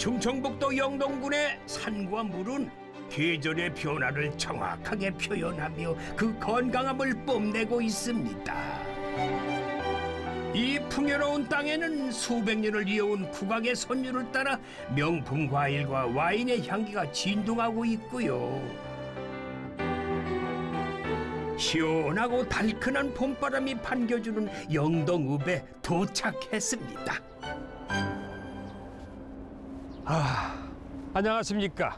충청북도 영동군의 산과 물은 계절의 변화를 정확하게 표현하며 그 건강함을 뽐내고 있습니다. 이 풍요로운 땅에는 수백 년을 이어온 국악의 선율을 따라 명품 과일과 와인의 향기가 진동하고 있고요. 시원하고 달큰한 봄바람이 반겨주는 영동읍에 도착했습니다. 아, 안녕하십니까.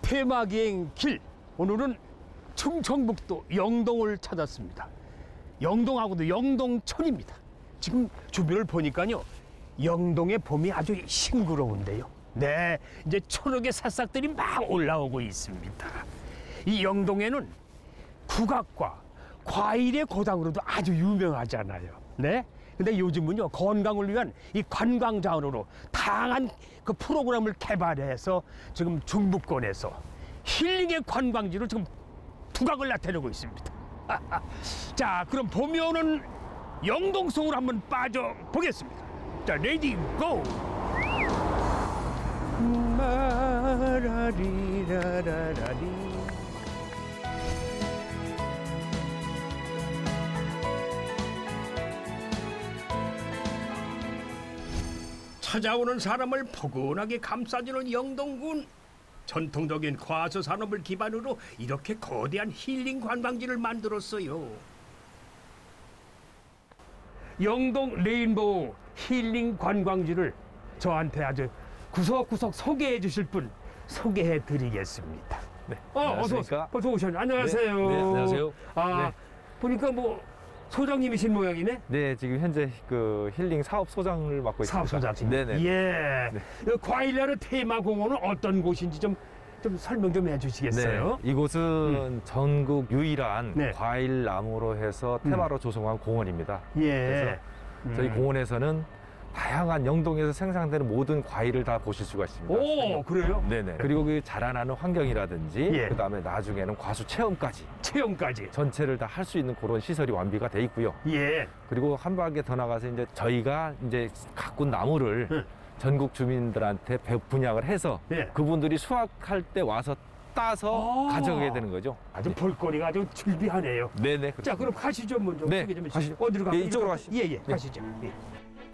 테마기행 길. 오늘은 충청북도 영동을 찾았습니다. 영동하고도 영동천입니다. 지금 주변을 보니까요. 영동의 봄이 아주 싱그러운데요. 네, 이제 초록의 새싹들이 막 올라오고 있습니다. 이 영동에는 국악과 과일의 고장으로도 아주 유명하잖아요. 네? 근데 요즘은요 건강을 위한 이 관광 자원으로 다양한 그 프로그램을 개발해서 지금 중부권에서 힐링의 관광지로 지금 두각을 나타내고 있습니다. 자, 그럼 봄이 오는 영동 속으로 한번 빠져 보겠습니다. 자, ready go! 마라리라라라리. 찾아오는 사람을 포근하게 감싸주는 영동군. 전통적인 과수 산업을 기반으로 이렇게 거대한 힐링 관광지를 만들었어요. 영동 레인보우 힐링 관광지를 저한테 아주 구석구석 소개해 주실 분 소개해 드리겠습니다. 네, 어, 어서. 어서 오셨네. 안녕하세요. 네, 네, 안녕하세요. 아, 네. 보니까 뭐 소장님이신 모양이네. 네, 지금 현재 그 힐링 사업 소장을 맡고 있습니다. 사업소장님. 네네. 예. 네. 이 과일나루 테마 공원은 어떤 곳인지 좀, 좀 설명 좀 해주시겠어요? 네, 이곳은 전국 유일한 네. 과일 나무로 해서 테마로 조성한 공원입니다. 예. 그래서 저희 음. 공원에서는 다양한 영동에서 생산되는 모든 과일을 다 보실 수가 있습니다. 오, 그래요? 네네. 그리고 그 자라나는 환경이라든지 예. 그다음에 나중에는 과수 체험까지 체험까지. 전체를 다 할 수 있는 그런 시설이 완비가 돼 있고요. 예. 그리고 한 발계 더 나가서 이제 저희가 이제 가꾼 나무를 응. 전국 주민들한테 배- 분양을 해서 예. 그분들이 수확할 때 와서 따서 아. 가져가게 되는 거죠. 아주 볼거리가 아주 즐비하네요. 네네. 자, 그럼 가시죠, 먼저. 네, 소개 좀 해주시죠. 가시죠. 어디로 가요? 예, 이쪽으로 가시죠. 예, 예, 가시죠. 예.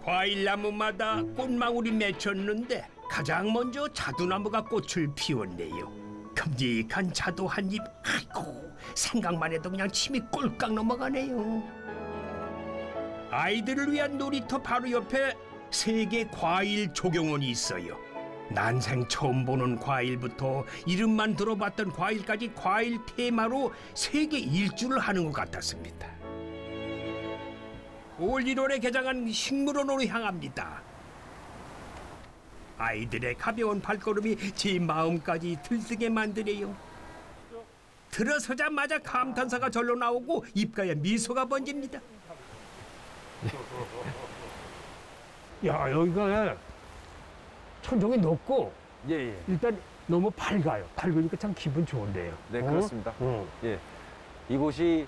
과일 나무마다 꽃망울이 맺혔는데 가장 먼저 자두나무가 꽃을 피웠네요. 큼직한 자두 한 입, 아이고 생각만 해도 그냥 침이 꼴깍 넘어가네요. 아이들을 위한 놀이터 바로 옆에 세계 과일 조경원이 있어요. 난생 처음 보는 과일부터 이름만 들어봤던 과일까지 과일 테마로 세계 일주를 하는 것 같았습니다. 올 1월에 개장한 식물원으로 향합니다. 아이들의 가벼운 발걸음이 제 마음까지 들뜨게 만드네요. 들어서자마자 감탄사가 절로 나오고 입가에 미소가 번집니다. 야, 여기가 천정이 높고 예, 예. 일단 너무 밝아요. 밝으니까 참 기분 좋은데요. 네, 어? 그렇습니다. 어. 예. 이곳이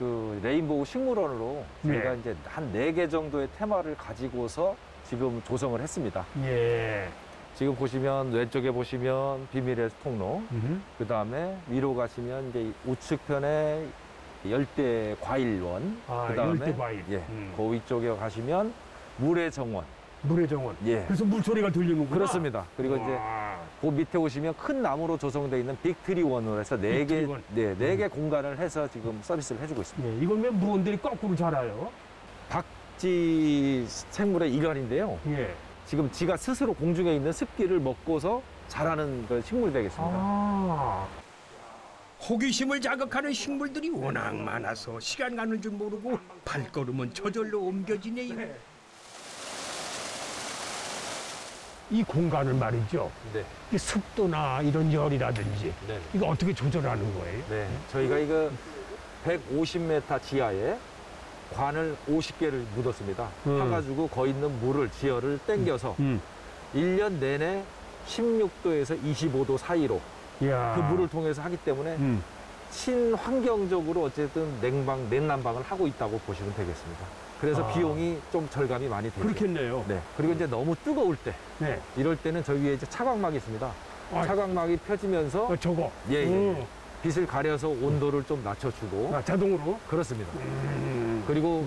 그 레인보우 식물원으로 저희가 네. 이제 한 네 개 정도의 테마를 가지고서 지금 조성을 했습니다. 예. 지금 보시면 왼쪽에 보시면 비밀의 통로, 음. 그 다음에 위로 가시면 이제 우측편에 열대 과일원, 아, 그 다음에 열대 과일. 예, 음. 그 위쪽에 가시면 물의 정원, 물의 정원. 예, 그래서 물소리가 들리는구나. 그렇습니다. 그리고 이제 와. 그 밑에 오시면 큰 나무로 조성되어 있는 빅트리 원으로 해서 네 개, 빅트리원. 네, 네 개 공간을 해서 지금 서비스를 해주고 있습니다. 예, 이건 왜 무언들이 거꾸로 자라요? 박쥐 생물의 일환인데요. 예. 지금 지가 스스로 공중에 있는 습기를 먹고서 자라는 그 식물이 되겠습니다. 아. 호기심을 자극하는 식물들이 워낙 많아서 시간 가는 줄 모르고 발걸음은 저절로 옮겨지네요. 이 공간을 말이죠. 네. 이 습도나 이런 열이라든지 네. 이거 어떻게 조절하는 거예요? 네. 저희가 이거 150m 지하에 관을 50개를 묻었습니다. 음. 타가지고 거기 있는 물을, 지열을 땡겨서 음. 일 1년 내내 16도에서 25도 사이로 이야. 그 물을 통해서 하기 때문에 음. 친환경적으로 어쨌든 냉방, 냉난방을 하고 있다고 보시면 되겠습니다. 그래서 아. 비용이 좀 절감이 많이 되죠. 그렇겠네요. 네. 그리고 이제 너무 뜨거울 때 네. 이럴 때는 저 위에 이제 차광막이 있습니다. 아, 차광막이 펴지면서 어, 저거. 예, 예. 음. 빛을 가려서 온도를 좀 낮춰주고 아, 자동으로. 그렇습니다. 음. 그리고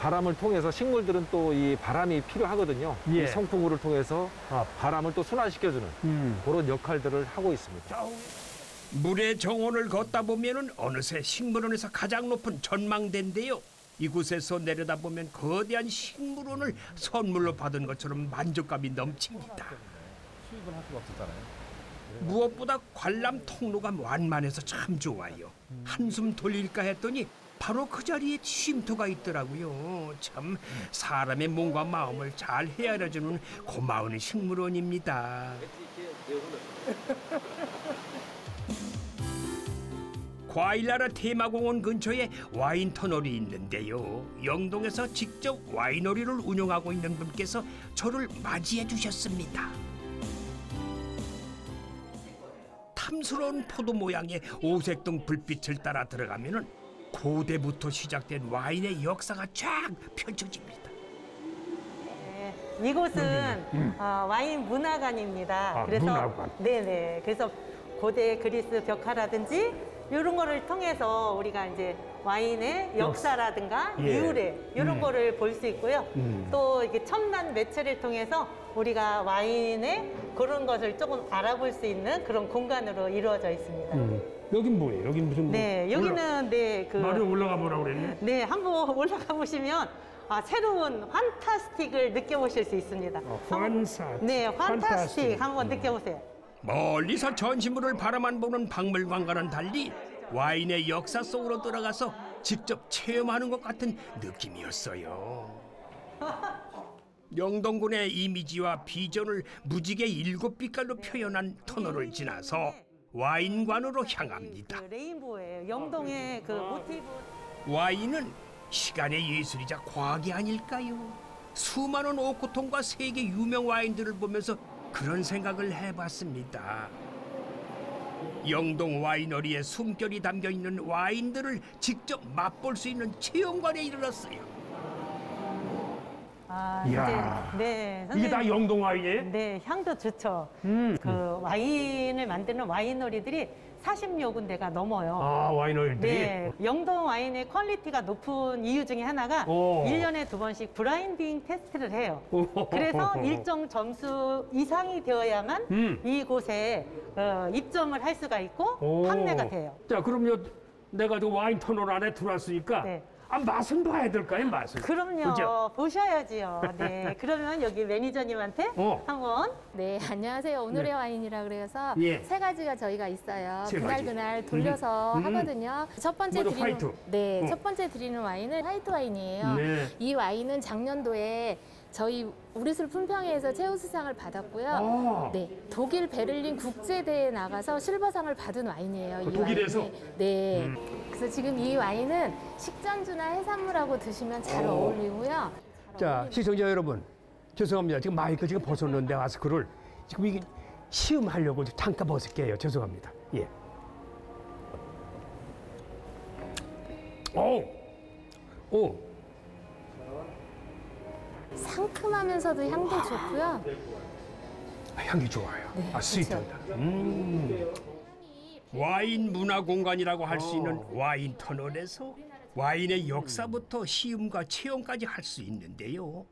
바람을 통해서 식물들은 또 이 바람이 필요하거든요. 예. 이 성풍구를 통해서 아, 바람을 또 순환시켜주는 음. 그런 역할들을 하고 있습니다. 물의 정원을 걷다 보면은 어느새 식물원에서 가장 높은 전망대인데요. 이곳에서 내려다보면 거대한 식물원을 선물로 받은 것처럼 만족감이 넘칩니다. 수입은 할 수가 없었잖아요. 무엇보다 관람 통로가 완만해서 참 좋아요. 한숨 돌릴까 했더니 바로 그 자리에 쉼터가 있더라고요. 참 사람의 몸과 마음을 잘 헤아려주는 고마운 식물원입니다. 과일나라 테마공원 근처에 와인 터널이 있는데요. 영동에서 직접 와이너리를 운영하고 있는 분께서 저를 맞이해 주셨습니다. 탐스러운 포도 모양의 오색등 불빛을 따라 들어가면은 고대부터 시작된 와인의 역사가 쫙 펼쳐집니다. 네, 이곳은 어, 와인 문화관입니다. 아, 문화관. 네네. 그래서 고대 그리스 벽화라든지 이런 거를 통해서 우리가 이제 와인의 역사라든가 예. 유래 이런 음. 거를 볼 수 있고요. 음. 또 이게 첨단 매체를 통해서 우리가 와인의 그런 것을 조금 알아볼 수 있는 그런 공간으로 이루어져 있습니다. 음. 여긴 뭐예요? 여긴 무슨 뭐 네, 여기는 네, 그 말에 올라가 보라고 그랬네. 네, 한번 올라가 보시면 아, 새로운 환타스틱을 느껴보실 수 있습니다. 어, 환사. 네, 환타스틱 환타스틱. 음. 한번 느껴보세요. 멀리서 전시물을 바라만 보는 박물관과는 달리 와인의 역사 속으로 들어가서 직접 체험하는 것 같은 느낌이었어요. 영동군의 이미지와 비전을 무지개 일곱 빛깔로 표현한 터널을 지나서 와인관으로 향합니다. 그 레인보우예요. 영동의 그 모티브. 와인은 시간의 예술이자 과학이 아닐까요? 수많은 오크통과 세계 유명 와인들을 보면서 그런 생각을 해봤습니다. 영동 와이너리에 숨결이 담겨 있는 와인들을 직접 맛볼 수 있는 체험관에 이르렀어요. 아, 이야. 이제 네, 이게 다 선생님. 영동 와인이에요? 네, 향도 좋죠. 음. 그 와인을 만드는 winery들이 40여 군데가 넘어요. 아, winery들이. 네, 영동 와인의 quality가 높은 이유 중에 하나가 오. 일년에두 번씩 blinding 테스트를 해요. 오. 그래서 일정 점수 이상이 되어야만 음. 이곳에 어, 입점을 할 수가 있고 오. 판매가 돼요. 자, 그럼요. 내가 저 와인 터널 안에 들어왔으니까 네. 아, 맛은 봐야 될까요, 맛은? 그럼요. 그죠? 보셔야지요. 네. 그러면 여기 매니저님한테 어. 한번 네, 안녕하세요. 오늘의 네. 와인이라 그래서 예. 세 가지가 저희가 있어요. 세 그날 가지. 그날 돌려서 음. 하거든요. 첫 번째 먼저 드리는 화이트. 네, 어. 첫 번째 드리는 와인은 화이트 와인이에요. 네. 이 와인은 작년도에 저희 우리술 품평회에서 최우수상을 받았고요. 아. 네, 독일 베를린 국제대회에 나가서 실버상을 받은 와인이에요. 이 어, 독일에서? 와인이. 네. 음. 그래서 지금 이 와인은 식전주나 해산물하고 드시면 잘 오. 어울리고요. 자, 시청자 여러분. 죄송합니다. 지금 마이크 지금 벗었는데 마스크를 지금 이게 시음하려고 잠깐 벗을게요. 죄송합니다. 예. 오. 오. 상큼하면서도 향도 좋고요. 아, 향이 좋아요. 네, 아, 스위트하다. 음. 와인 문화 공간이라고 할 수 있는 와인 터널에서 와인의 역사부터 시음과 체험까지 할 수 있는데요.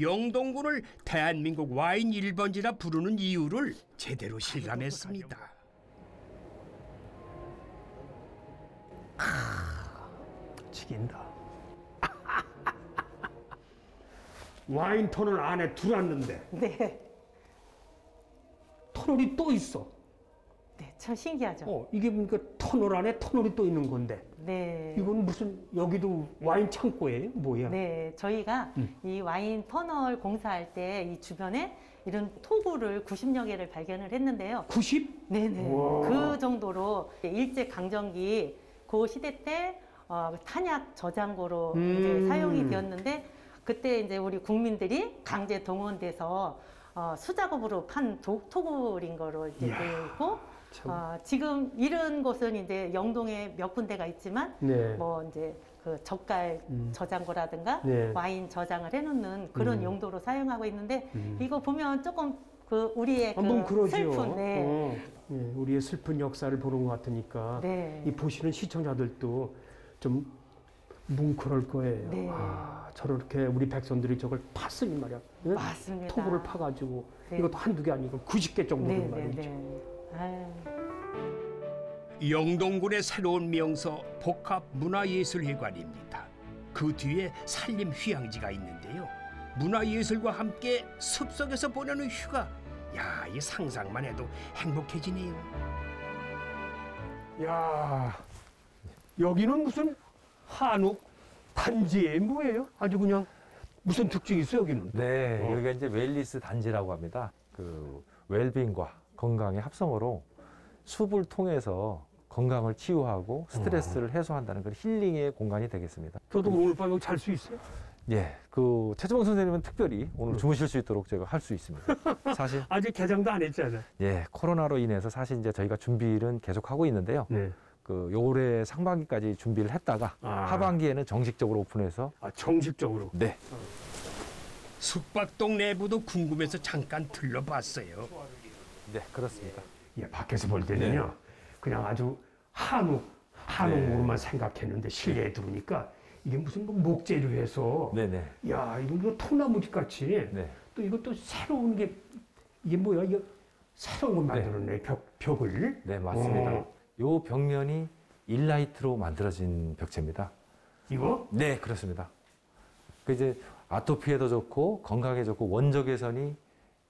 영동군을 대한민국 와인 1번지라 부르는 이유를 제대로 실감했습니다. 치긴다. 와인 터널 안에 들어왔는데 네. 터널이 또 있어. 네, 참 신기하죠. 어, 이게 보니까 터널 안에 터널이 또 있는 건데 네. 이건 무슨 여기도 와인 창고예요? 뭐야? 네, 저희가 음. 이 와인 터널 공사할 때 이 주변에 이런 토구를 90여 개를 발견을 했는데요. 90? 네네. 우와. 그 정도로 일제 강점기 그 시대 때 어, 탄약 저장고로 음. 이제 사용이 되었는데 그때 이제 우리 국민들이 강제 동원돼서 어, 수작업으로 판 도- 토굴인 거로 이제. 되어 있고 참. 어, 지금 이런 곳은 이제 영동에 몇 군데가 있지만 네. 뭐 이제 그 젓갈 음. 저장고라든가 네. 와인 저장을 해놓는 그런 음. 용도로 사용하고 있는데 음. 이거 보면 조금 그 우리의 그 한번 그러죠. 슬픈 네. 어, 예, 우리의 슬픈 역사를 보는 것 같으니까 네. 이 보시는 시청자들도 좀 뭉클할 거예요. 네. 아, 저렇게 우리 백성들이 저걸 팠으니 말이야. 예? 맞습니다. 토구를 파가지고 네. 이것도 한두 개 아니고 90개 정도를 네, 네, 말이죠. 네. 영동군의 새로운 명소 복합문화예술회관입니다. 그 뒤에 산림 휴양지가 있는데요. 문화예술과 함께 숲속에서 보내는 휴가. 야, 이 상상만 해도 행복해지네요. 야 여기는 무슨 한옥 단지에 뭐예요? 아주 그냥 무슨 특징이 있어 여기는? 네, 어. 여기가 이제 웰리스 단지라고 합니다. 그 웰빙과 건강의 합성어로 숲을 통해서 건강을 치유하고 스트레스를 해소한다는 그런 힐링의 공간이 되겠습니다. 저도 오늘 밤 여기 잘수 있어요? 예, 그 최주봉 선생님은 특별히 오늘 주무실 수 있도록 제가 할 수 있습니다. 사실 아직 개장도 안 했잖아요. 예, 코로나로 인해서 사실 이제 저희가 준비는 계속 하고 있는데요. 네. 그 올해 상반기까지 준비를 했다가 아. 하반기에는 정식적으로 오픈해서 아, 정식적으로. 네, 숙박동 내부도 궁금해서 잠깐 들러봤어요. 네 그렇습니다. 예, 밖에서 볼 때는요, 그냥 아주 한옥, 한옥으로만 네. 생각했는데 실내에 들어오니까 이게 무슨 뭐 목재로 해서, 네, 네, 야, 이거 뭐 토나무집 같이 네. 또 이것도 새로운 게 이게 뭐야? 이거 새로운 걸 만들었네 벽 벽을. 네, 맞습니다. 어. 요 벽면이 일라이트로 만들어진 벽체입니다. 이거? 네, 그렇습니다. 그 이제 아토피에도 좋고 건강에 좋고 원적 개선이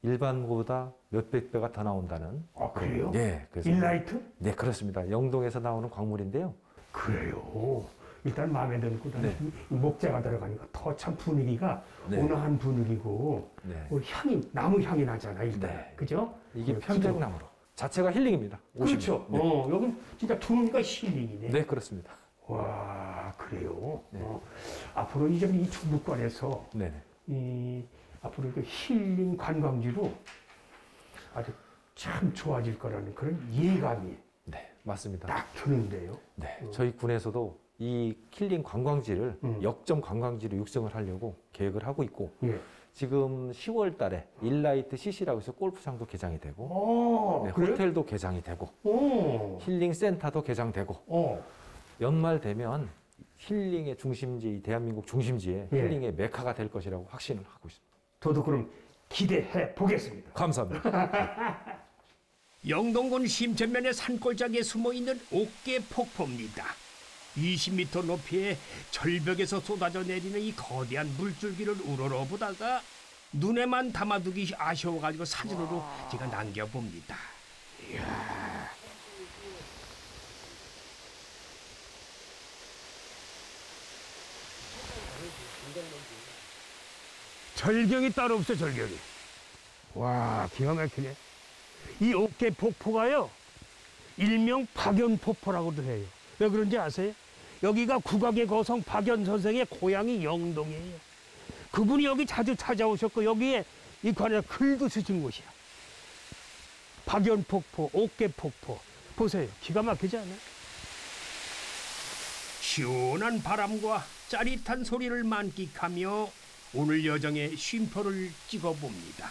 일반보다 몇백 배가 더 나온다는. 아 그래요? 네, 그래서 일라이트? 네, 그렇습니다. 영동에서 나오는 광물인데요. 그래요. 일단 마음에 들고 네. 이 목재가 들어가니까 더 참 분위기가 네. 온화한 분위기고 네. 뭐 향이 나무 향이 나잖아 일단 네. 그죠? 이게 어, 편백나무로 자체가 힐링입니다. 그렇죠. 네. 어 여기 진짜 들어오니까 힐링이네. 네, 그렇습니다. 와 그래요. 네. 어, 앞으로 이제 이 충북권에서 네, 네. 이 앞으로 그 힐링 관광지로 아주 참 좋아질 거라는 그런 예감이 네, 맞습니다. 딱 드는데요. 네, 저희 군에서도 이 힐링 관광지를 음. 역점 관광지로 육성을 하려고 계획을 하고 있고 예. 지금 10월 달에 일라이트 CC라고 해서 골프장도 개장이 되고 어 네, 그래요? 호텔도 개장이 되고 어. 힐링 센터도 개장되고 어. 연말 되면 힐링의 중심지, 대한민국 중심지에 예. 힐링의 메카가 될 것이라고 확신을 하고 있습니다. 저도 그럼 기대해 보겠습니다. 감사합니다. 영동군 심천면의 산골짜기에 숨어 있는 옥계 폭포입니다. 20m 높이의 절벽에서 쏟아져 내리는 이 거대한 물줄기를 우러러 보다가 눈에만 담아두기 아쉬워가지고 사진으로 제가 남겨봅니다. 절경이 따로 없어 절경이. 와 기가 막히네. 이 옥계 폭포가요 일명 박연 폭포라고도 해요. 왜 그런지 아세요? 여기가 국악의 거성 박연 선생의 고향이 영동이에요. 그분이 여기 자주 찾아오셨고 여기에 이 관에 글도 쓰신 곳이야. 박연 폭포, 옥계폭포 보세요. 기가 막히지 않아요? 시원한 바람과 짜릿한 소리를 만끽하며 오늘 여정의 쉼표를 찍어봅니다.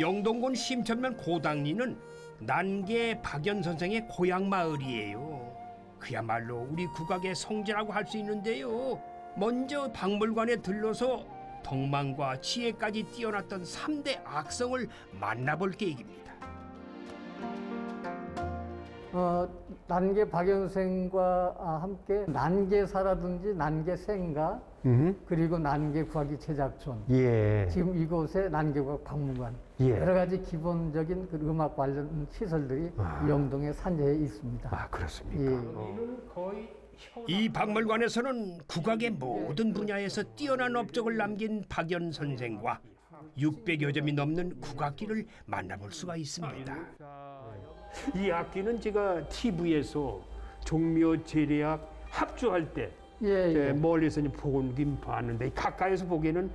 영동군 심천면 고당리는 난계 박연 선생의 고향 마을이에요. 그야말로 우리 국악의 성지라고 할 수 있는데요. 먼저 박물관에 들러서 덕망과 지혜까지 뛰어났던 삼대 악성을 만나볼 계획입니다. 어, 난계 박연생과 아, 함께 난계사라든지 난계생가 그리고 난계 구하기 제작촌 예. 지금 이곳에 난계구학 박물관 예. 여러 가지 기본적인 그 음악 관련 시설들이 아. 영동에 산재해 있습니다. 아 그렇습니까? 예. 이 박물관에서는 국악의 모든 분야에서 뛰어난 업적을 남긴 박연 선생과 600여 점이 넘는 국악기를 만나볼 수가 있습니다. 이 악기는 제가 TV에서 종묘 재래악 합주할 때 예, 예, 예. 멀리서 이제 보긴 봤는데 가까이서 보기에는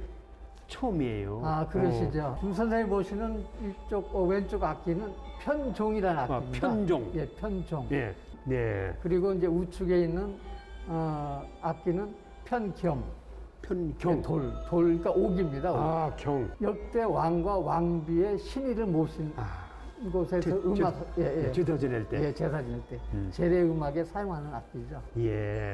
처음이에요. 아 그러시죠. 김 선생님 보시는 이쪽 어, 왼쪽 악기는 편종이라는 아, 악기입니다. 편종. 예, 편종. 예. 네. 그리고 이제 우측에 있는 어, 악기는 편겸. 편경. 돌, 돌, 그러니까 옥입니다. 옥. 아, 경. 역대 왕과 왕비의 신의를 모신 아, 곳에서 제- 음악, 예, 예. 제사 지낼 때. 예, 제사 지낼 때 음. 제례 음악에 사용하는 악기죠. 예.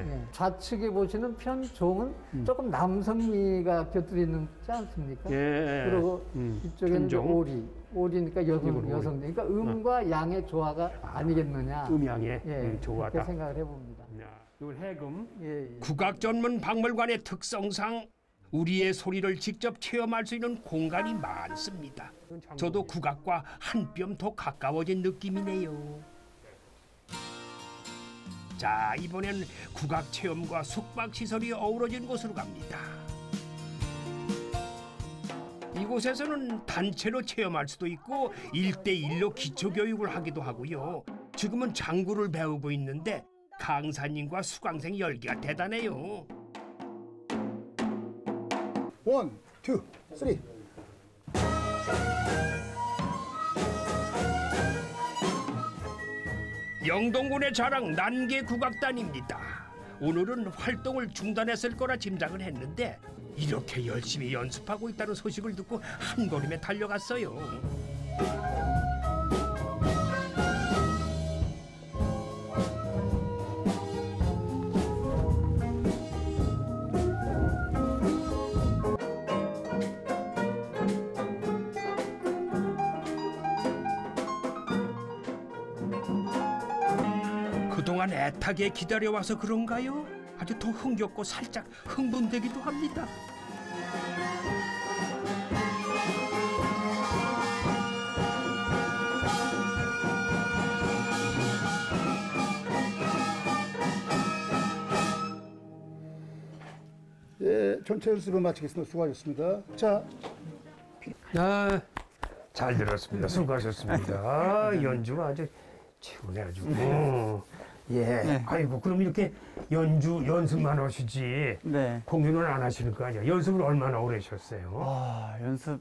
예. 좌측에 보시는 편종은 조금 남성미가 곁들여 있지 않습니까? 예. 그리고 음, 이쪽에는. 오리, 오리니까 여성. 여성. 그러니까 음과 양의 조화가 아 니겠느냐. 음양의 예, 음, 그렇게 조화다. 생각을 해봅니다. 야, 이건 해금. 예, 예. 국악 전문 박물관의 특성상 우리의 소리를 직접 체험할 수 있는 공간이 많습니다. 저도 국악과 한 뼘 더 가까워진 느낌이네요. 자, 이번엔 국악 체험과 숙박 시설이 어우러진 곳으로 갑니다. 이곳에서는 단체로 체험할 수도 있고 일대일로 기초 교육을 하기도 하고요. 지금은 장구를 배우고 있는데 강사님과 수강생 열기가 대단해요. One, two, three. 영동군의 자랑 난계 국악단입니다. 오늘은 활동을 중단했을 거라 짐작을 했는데 이렇게 열심히 연습하고 있다는 소식을 듣고 한 걸음에 달려갔어요. 그동안 애타게 기다려와서 그런가요? 아주 더 흥겹고 살짝 흥분되기도 합니다. 예, 전체 연습을 마치겠습니다. 수고하셨습니다. 자, 아, 잘 들었습니다. 수고하셨습니다. 아, 연주가 아주 최고네 아주. 어. 예. 아이고 그럼 이렇게 연주 연습만 하시지 네. 공연은 안 하시는 거 아니야? 연습을 얼마나 오래 하셨어요? 아, 연습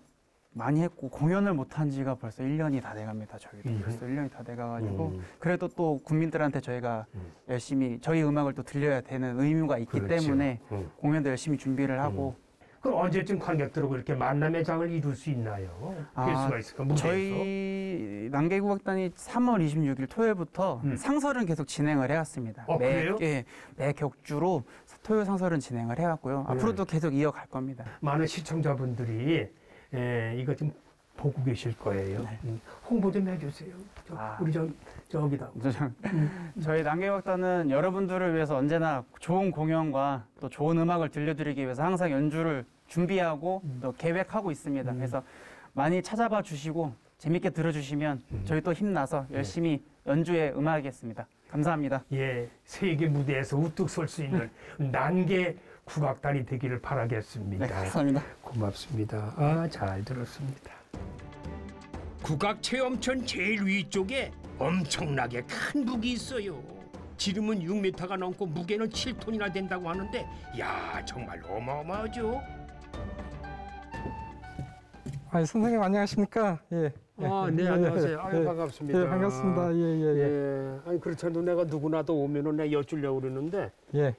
많이 했고 공연을 못 한 지가 벌써 1년이 다 돼갑니다. 저희도 음. 벌써 1년이 다 돼가가지고 음. 그래도 또 국민들한테 저희가 음. 열심히 저희 음악을 또 들려야 되는 의무가 있기 그렇죠. 때문에 음. 공연도 열심히 준비를 하고 그럼 언제쯤 관객들하고 이렇게 만남의 장을 이룰 수 있나요? 아, 될 수가 있을까? 무대에서? 저희 난개국악단이 3월 26일 토요일부터 음. 상설은 계속 진행을 해왔습니다. 어, 매, 그래요? 예, 매 격주로 토요일 상설은 진행을 해왔고요. 네. 앞으로도 계속 이어갈 겁니다. 많은 시청자분들이 예, 이거 좀 보고 계실 거예요. 네. 음, 홍보 좀 해주세요. 저, 아. 우리 저 저기다. 저- 저- 저희 난개국악단은 여러분들을 위해서 언제나 좋은 공연과 또 좋은 음악을 들려드리기 위해서 항상 연주를 준비하고 또 계획하고 있습니다. 그래서 많이 찾아봐 주시고 재밌게 들어주시면 저희 또 힘나서 열심히 연주에 응하겠습니다. 감사합니다. 예, 세계 무대에서 우뚝 설 수 있는 난개 국악단이 되기를 바라겠습니다. 네, 감사합니다. 고맙습니다. 아, 잘 들었습니다. 국악 체험천 제일 위쪽에 엄청나게 큰 북이 있어요. 지름은 6m가 넘고 무게는 7톤이나 된다고 하는데 야 정말 어마어마하죠. 아, 선생님 안녕하십니까? 예. 아, 네, 안녕하세요. 아유, 반갑습니다. 예, 반갑습니다. 예, 예, 예. 예, 아니 그렇잖아도 내가 누구나도 오면은 내가 여쭈려고 그러는데 예.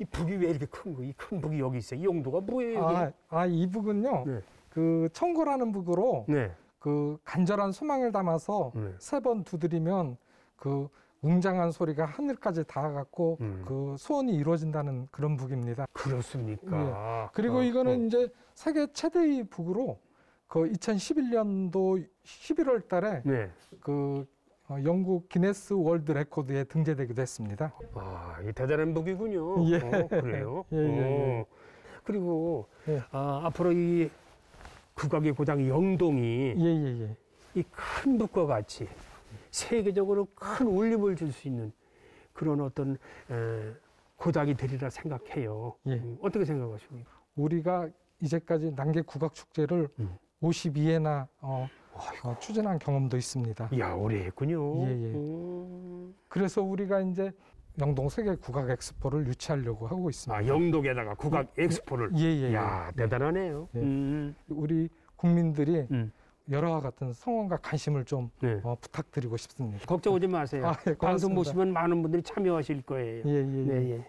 이 북이 왜 이렇게 큰 거? 이 큰 북이 여기 있어요. 이 용도가 뭐예요? 이게? 아, 아, 이 북은요. 네. 그 청고라는 북으로 네. 그 간절한 소망을 담아서 네. 세번 두드리면 그 웅장한 소리가 하늘까지 닿아갖고 음. 그 소원이 이루어진다는 그런 북입니다. 그렇습니까? 그리고 어, 이거는 이제 세계 최대의 북으로 그 2011년도 11월 달에 네. 그 어, 영국 Guinness World Record에 등재되기도 했습니다. 아, 이 대단한 북이군요. 예. 어, 그래요? 예, 예, 예. 어. 그리고 예. 아, 앞으로 이 국악의 고장 영동이 예, 예, 예. 이 큰 북과 같이 세계적으로 큰 울림을 줄 수 있는 그런 어떤 에, 고장이 되리라 생각해요. 예. 음, 어떻게 생각하십니까? 우리가 이제까지 난개 국악 축제를 음. 52회나 어, 어, 추진한 경험도 있습니다. 야, 오래 했군요. 예, 예. 음, 그래서 우리가 이제 영동 세계 국악 엑스포를 유치하려고 하고 있습니다. 아, 영동에다가 국악 엑스포를. 예, 예, 예. 야, 대단하네요. 네. 음. 우리 국민들이 음. 여러와 같은 성원과 관심을 좀 네. 어, 부탁드리고 싶습니다. 걱정하지 마세요. 아, 예, 방송. 보시면 많은 분들이 참여하실 거예요. 예, 예, 네, 예.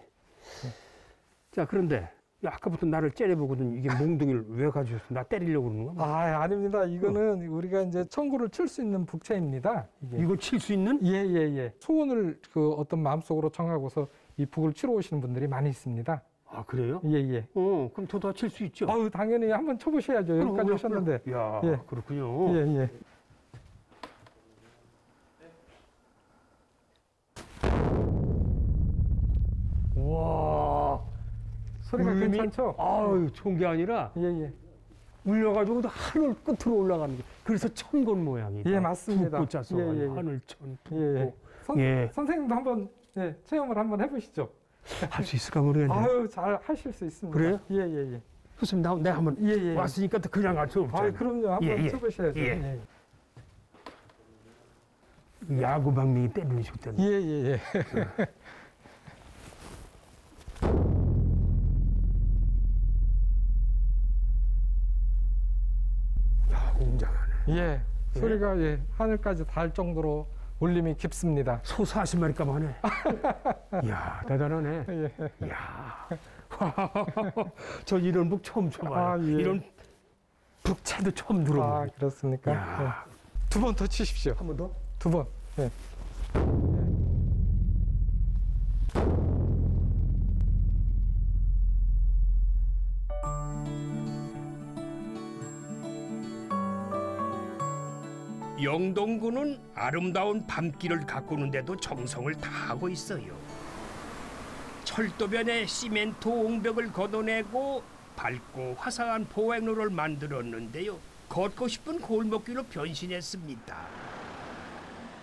자, 그런데 야, 아까부터 나를 째려보거든 이게 몽둥이를 왜 가져왔어? 나 때리려고 그러는 거야? 아, 아닙니다. 이거는 우리가 이제 청구를 칠 수 있는 북채입니다. 이게. 이거 칠수 있는? 예, 예, 예. 소원을 그 어떤 마음속으로 정하고서 이 북을 치러 오시는 분들이 많이 있습니다. 아, 그래요? 예, 예. 어, 그럼 저도 칠 수 있죠? 아유, 당연히 한번 쳐보셔야죠. 여기까지 오셨는데. 야, 예. 그렇군요. 예, 예. 와, 소리가 울림이- 괜찮죠? 아유, 좋은 게 아니라 예, 예. 울려가지고 하늘 끝으로 올라가는 게. 그래서 천건 모양이다. 예, 맞습니다. 붓고 짜서 예, 예, 예. 하늘천. 예, 예. 선, 예. 선생님도 한번 예, 체험을 한번 해보시죠. 할 수 있을까 모르겠네. 아유, 잘 하실 수 있습니다. 그래요? 예, 예, 예. 좋습니다. 내가 한번 예, 예. 왔으니까 또 그냥 갈수 없잖아요. 아, 그럼요. 한번 예, 예. 쳐보셔야죠. 예. 예, 야구 방망이 때리는 식단. 예, 예. 예. 웅장하네. 예. 소리가 예, 하늘까지 닿을 정도로 울림이 깊습니다. 소 40마리값 하네. 이야, 대단하네. 예. 이야. 전 이런 북 처음 쳐봐요. 아, 예. 이런 북채도 처음 아, 들어보고. 그렇습니까? 야. 두번 더 치십시오. 한 번 더? 두 번. 예. 영동군은 아름다운 밤길을 가꾸는데도 정성을 다하고 있어요. 철도변에 시멘트 옹벽을 걷어내고 밝고 화사한 보행로를 만들었는데요. 걷고 싶은 골목길로 변신했습니다.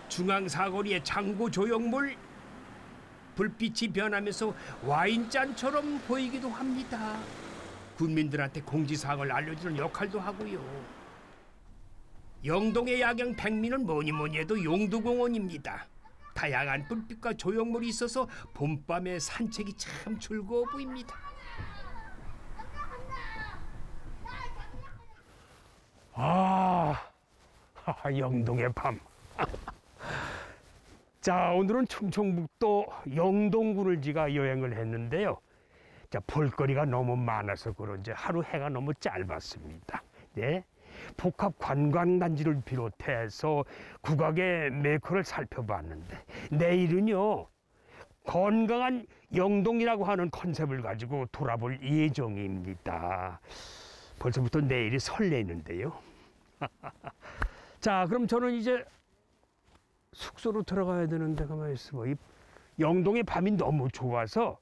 중앙 사거리의 창고 조형물 불빛이 변하면서 와인잔처럼 보이기도 합니다. 군민들한테 공지사항을 알려주는 역할도 하고요. 영동의 야경 백미는 뭐니 뭐니 해도 용두공원입니다. 다양한 불빛과 조형물이 있어서 봄밤의 산책이 참 즐거워 보입니다. 아, 영동의 밤. 자, 오늘은 충청북도 영동군을 지가 여행을 했는데요. 자, 볼거리가 너무 많아서 그런지 하루 해가 너무 짧았습니다. 네. 복합 관광단지를 비롯해서 국악의 메커를 살펴봤는데 내일은요 건강한 영동이라고 하는 컨셉을 가지고 돌아볼 예정입니다. 벌써부터 내일이 설레는데요. 자, 그럼 저는 이제 숙소로 들어가야 되는데 가만히 있어. 이 영동의 밤이 너무 좋아서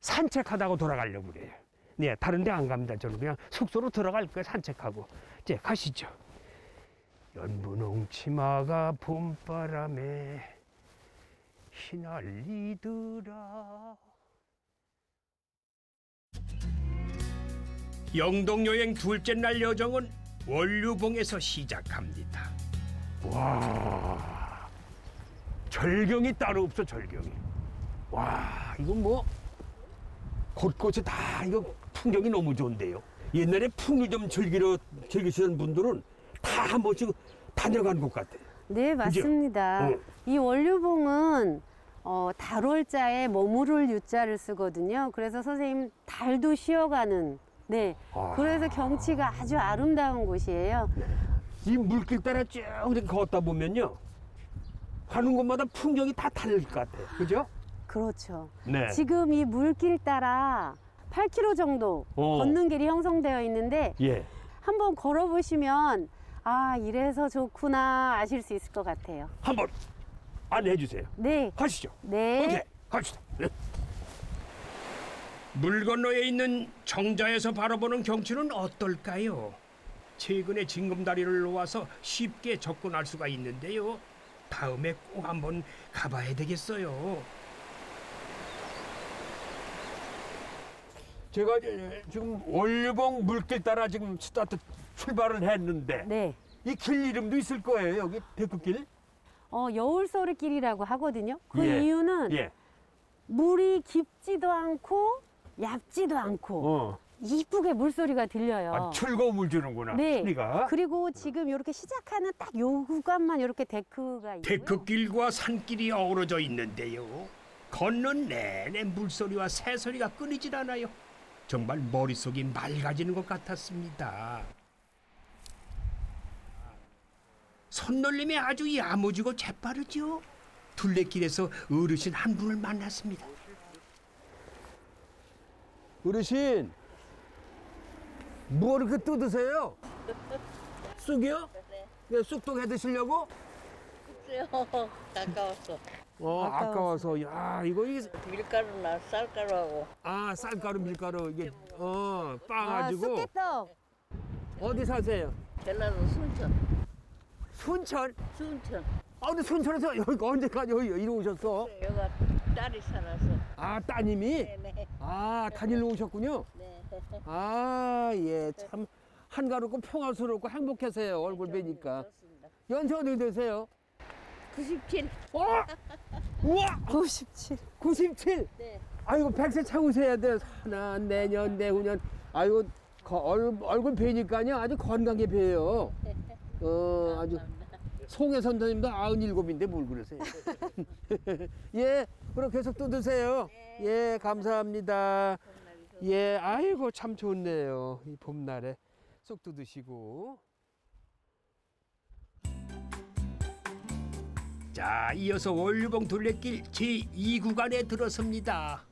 산책하다가 돌아가려고 그래요. 네, 다른 데 안 갑니다. 저는 그냥 숙소로 들어갈 거예요. 산책하고. 가시죠. 연분홍 치마가 봄바람에 휘날리더라. 영동 여행 둘째 날 여정은 원류봉에서 시작합니다. 와, 절경이 따로 없어 절경이. 와, 이거 뭐 곳곳에 다 이거 풍경이 너무 좋은데요. 옛날에 풍류 좀 즐기러 즐기시는 분들은 다 한 번씩 다녀간 것 같아요. 네, 맞습니다. 어. 이 원류봉은 어, 달월자에 머무를 유자를 쓰거든요. 그래서 선생님 달도 쉬어가는 네. 아. 그래서 경치가 아주 아름다운 곳이에요. 이 물길 따라 쭉 이렇게 걷다 보면요. 가는 곳마다 풍경이 다 다를 것 같아요. 그죠? 그렇죠. 네. 지금 이 물길 따라 8km 정도 어. 걷는 길이 형성되어 있는데 예. 한번 걸어보시면 아 이래서 좋구나 아실 수 있을 것 같아요. 한번 안내해 주세요. 네, 가시죠. 네. 오케이. 갑시다. 네. 물 건너에 있는 정자에서 바라보는 경치는 어떨까요? 최근에 징검다리를 놓아서 쉽게 접근할 수가 있는데요. 다음에 꼭 한번 가봐야 되겠어요. 제가 지금 원류봉 물길 따라 지금 스타트 출발을 했는데 네. 이 길 이름도 있을 거예요. 여기 데크길. 어, 여울소리길이라고 하거든요. 그 예. 이유는 예. 물이 깊지도 않고 얕지도 않고 어. 이쁘게 물소리가 들려요. 아, 즐거운 물 주는구나. 네. 소리가. 그리고 지금 이렇게 시작하는 딱 요 구간만 이렇게 데크가 있고요. 데크길과 산길이 어우러져 있는데요. 걷는 내내 물소리와 새소리가 끊이질 않아요. 정말 머릿속이 맑아지는 것 같았습니다. 손놀림이 아주 야무지고 재빠르죠. 둘레길에서 어르신 한 분을 만났습니다. 어르신, 뭐 이렇게 뜯으세요? 쑥이요? 네. 쑥도 해 드시려고? 글쎄요, 가까웠어. 어, 아까워서. 야, 이거 이게 밀가루나 쌀가루하고. 아, 쌀가루, 밀가루 이게 어, 아, 빠가지고 쑥개떡. 어디 사세요? 전라도 순천. 순천? 순천. 아, 근데 순천에서 여기 언제까지 여기 이리 오셨어? 여기가 딸이 살아서. 아, 따님이? 네네. 아, 다닐러 오셨군요. 네. 아, 예, 참 한가롭고 평화스럽고 행복하세요. 얼굴 뵈니까. 연세 어떻게 되세요? 97. 어? 우와! 97. 97? 네. 아이고, 100세 채우셔야 돼. 하나, 내년, 내후년. 아이고, 거- 얼, 얼굴 뵈니까요. 아주 건강해 뵈요. 어, 아주. 송혜 선생님도 97인데 뭘 그러세요? 예, 그럼 계속 또 드세요. 예, 감사합니다. 예, 아이고, 참 좋네요. 이 봄날에 쏙도 드시고. 자, 이어서 원류봉 둘레길 제2구간에 들어섭니다.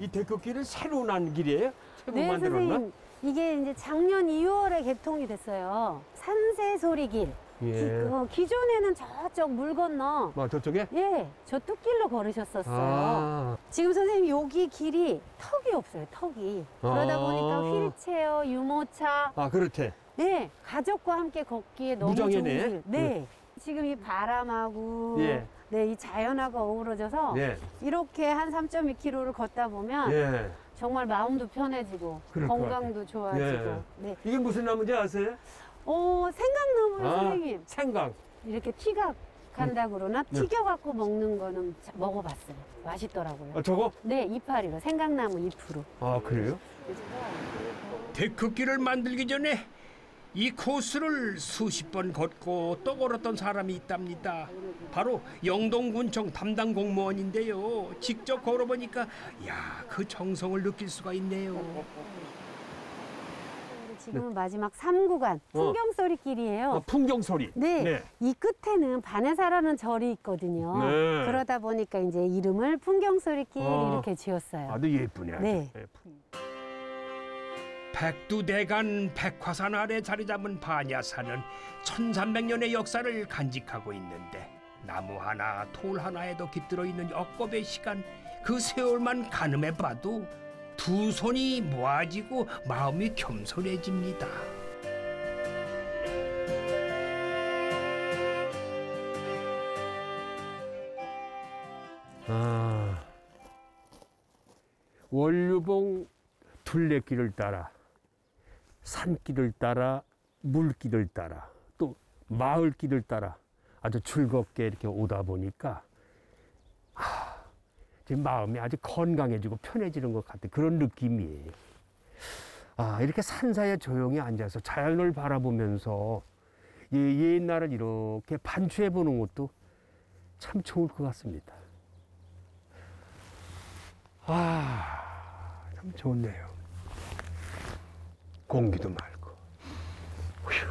이 데크길은 새로 난 길이에요? 새로 네, 만들었나? 선생님. 이게 이제 작년 2월에 개통이 됐어요. 산세소리길. 예. 기, 어, 기존에는 저쪽 물 건너. 뭐 저쪽에? 예, 저 뚝길로 걸으셨었어요. 아. 지금 선생님 여기 길이 턱이 없어요, 턱이. 그러다 아. 보니까 휠체어, 유모차, 아, 그렇대. 예, 가족과 함께 걷기에 너무 무정이네. 좋은 길. 네. 지금 이 바람하고 예. 네, 이 자연하고 어우러져서 예. 이렇게 한 3.2km를 걷다 보면 예. 정말 마음도 편해지고 그럴 것 건강도 좋아지고. 예. 네. 이게 무슨 나무인지 아세요? 어, 생강나무를 아, 선생님 생강. 이렇게 튀각 간다 그러나 네. 튀겨 갖고 먹는 거는 자- 먹어봤어요. 맛있더라고요. 아, 저거? 네, 이파리로 생강나무 잎으로. 아, 그래요? 데크길을 만들기 전에 이 코스를 수십 번 걷고 또 걸었던 사람이 있답니다. 바로 영동군청 담당 공무원인데요. 직접 걸어보니까 야, 그 정성을 느낄 수가 있네요. 지금은 마지막 3구간 풍경소리 길이에요. 아, 풍경 소리. 네. 네. 이 끝에는 반야사라는 절이 있거든요. 네. 그러다 보니까 이제 이름을 풍경소리길 아. 이렇게 지었어요. 아주 예쁘네. 아주. 네. 예, 백두대간 백화산 아래 자리 잡은 반야산은 1300년의 역사를 간직하고 있는데 나무 하나 돌 하나에도 깃들어 있는 억겁의 시간 그 세월만 가늠해 봐도 두 손이 모아지고 마음이 겸손해집니다. 아, 원류봉 둘레길을 따라 산길을 따라 물길을 따라 또 마을길을 따라 아주 즐겁게 이렇게 오다 보니까 아, 지금 마음이 아주 건강해지고 편해지는 것 같은 그런 느낌이에요. 아, 이렇게 산사에 조용히 앉아서 자연을 바라보면서 이 옛날을 이렇게 반추해 보는 것도 참 좋을 것 같습니다. 아, 참 좋네요. 공기도 맑고. 휴.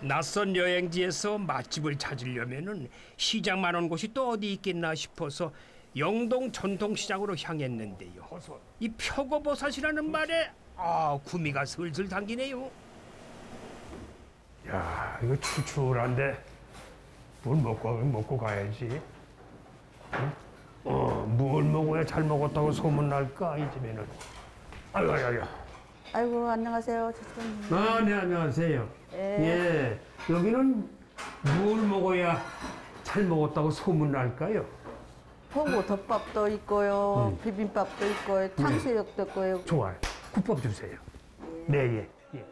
낯선 여행지에서 맛집을 찾으려면은 시장만 한 곳이 또 어디 있겠나 싶어서 영동 전통시장으로 향했는데요. 이 표고버섯이라는 말에 아 구미가 슬슬 당기네요. 야, 이거 추출한데 뭘 먹고 먹고 가야지. 응? 어, 뭘 먹어야 잘 먹었다고 소문 날까 이 집에는. 아유, 아유, 아유. 아이고, 안녕하세요. 죄송합니다. 아, 네, 안녕하세요. 예. 예, 여기는 뭘 먹어야 잘 먹었다고 소문 날까요? 포고 덮밥도 있고요. 음. 비빔밥도 있고요. 탕수육도 있고요. 좋아요. 국밥 주세요. 네, 예. 예.